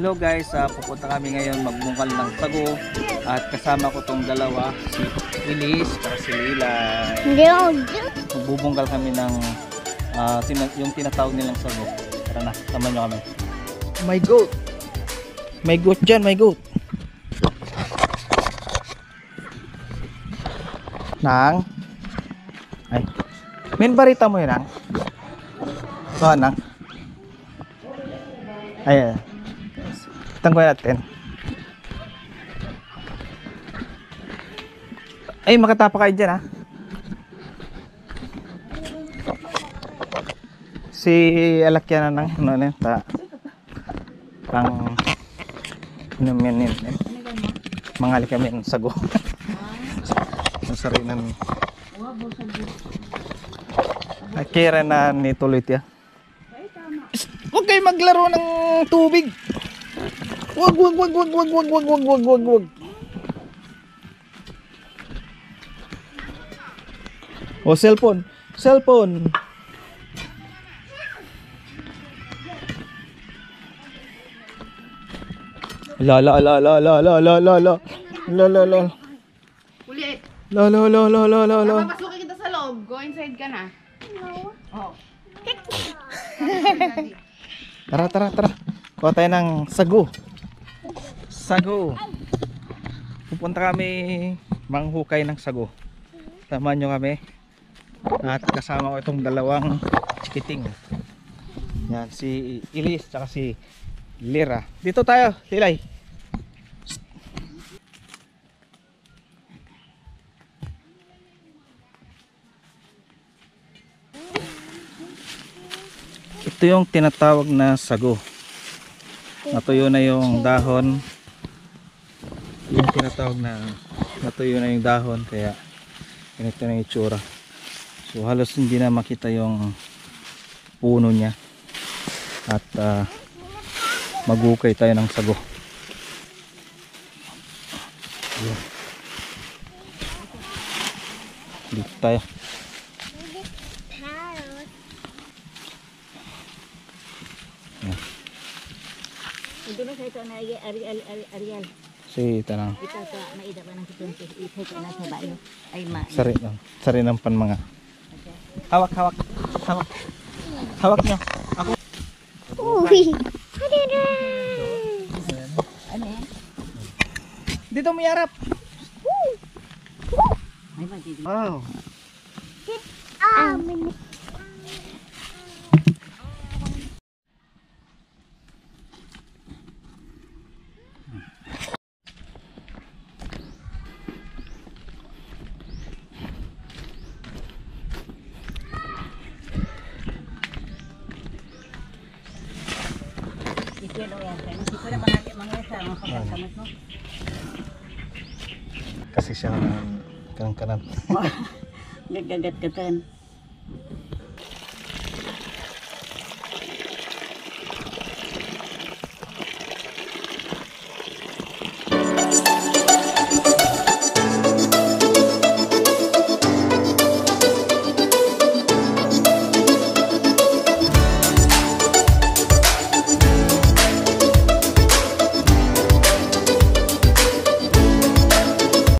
Hello guys, ah, pupunta kami ngayon magbungkal ng sago at kasama ko tong dalawa, si Elise at si Lila. Magbubungkal kami ng tina- yung tinatawag nilang sago. Tara na, sama nyo kami. My goat! May goat dyan, may goat! Nang? Ay. Min barita mo yun, Nang? So, Nang? Ayan. Tanggoy natin. Ay, makatapa kayo dyan, ha? Si Alakyan na ng ano na ta pang inumin yun eh. mangali kami ng sago sa sarinan Akira na ni tuloy tiya Huwag kayo maglaro ng tubig Wag wag wag wag wag wag wag wag wag wag wag O cellphone cellphone La la la la la la la la la la la la Ulit. la la la la la la la Papasukin kita sa loob. Go inside ka na. Oh. Tara tara tara Kuha tayo ng sago Sago. Pupunta kami manghukay ng sago. Tama nyo kami. At kasama ko itong dalawang chikiting. Yan si Ilis tsaka si Lira. Dito tayo Lilay. Ito yung tinatawag na sago. Natuyo na yung dahon. Yung tinatawag na natuyo na yung dahon kaya ganito na yung itsura. So halos hindi na makita yung puno niya. At ah, magukay tayo ng sago. Dito tayo. Ito na sa ito na ari ari ari arial. Sige, Si tanang. Sari lang. Sari ng pan mga. Hawak, hawak. Hawak. Hawak nyo. Ako. Uy. Ano Hadada. Ano yan? Dito mo yarap. Wow. Get out. Kasi siya kanang kanang Gagagat ka tan.